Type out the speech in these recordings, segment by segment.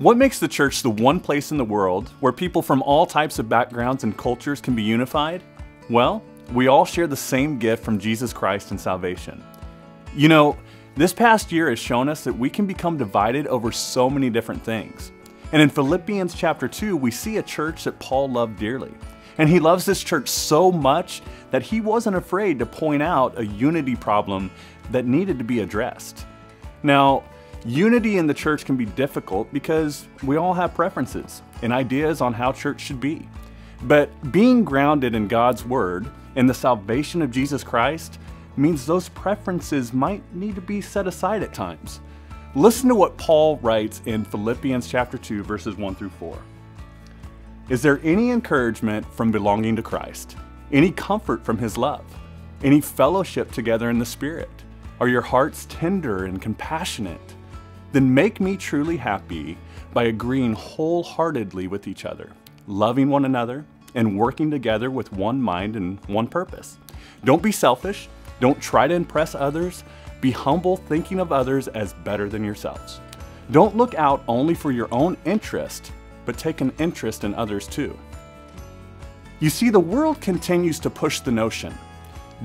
What makes the church the one place in the world where people from all types of backgrounds and cultures can be unified? Well, we all share the same gift from Jesus Christ and salvation. You know, this past year has shown us that we can become divided over so many different things. And in Philippians chapter 2, we see a church that Paul loved dearly. And he loves this church so much that he wasn't afraid to point out a unity problem that needed to be addressed. Now, Unity in the church can be difficult because we all have preferences and ideas on how church should be. But being grounded in God's Word and the salvation of Jesus Christ means those preferences might need to be set aside at times. Listen to what Paul writes in Philippians chapter 2 verses 1 through 4. Is there any encouragement from belonging to Christ? Any comfort from his love? Any fellowship together in the Spirit? Are your hearts tender and compassionate? Then make me truly happy by agreeing wholeheartedly with each other, loving one another, and working together with one mind and one purpose. Don't be selfish. Don't try to impress others. Be humble, thinking of others as better than yourselves. Don't look out only for your own interest, but take an interest in others too. You see, the world continues to push the notion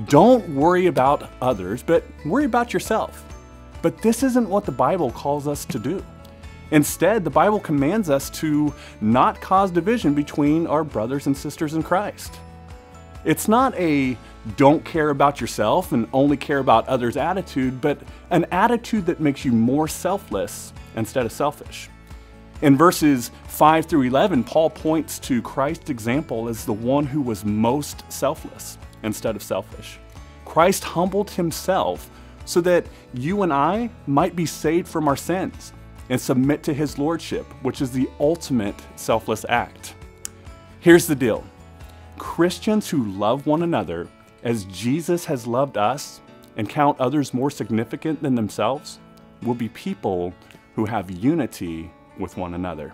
don't worry about others, but worry about yourself. But this isn't what the Bible calls us to do. Instead, the Bible commands us to not cause division between our brothers and sisters in Christ. It's not a don't care about yourself and only care about others attitude, but an attitude that makes you more selfless instead of selfish. In verses 5 through 11, Paul points to Christ's example as the one who was most selfless instead of selfish. Christ humbled himself so that you and I might be saved from our sins and submit to His Lordship, which is the ultimate selfless act. Here's the deal Christians who love one another as Jesus has loved us and count others more significant than themselves will be people who have unity with one another.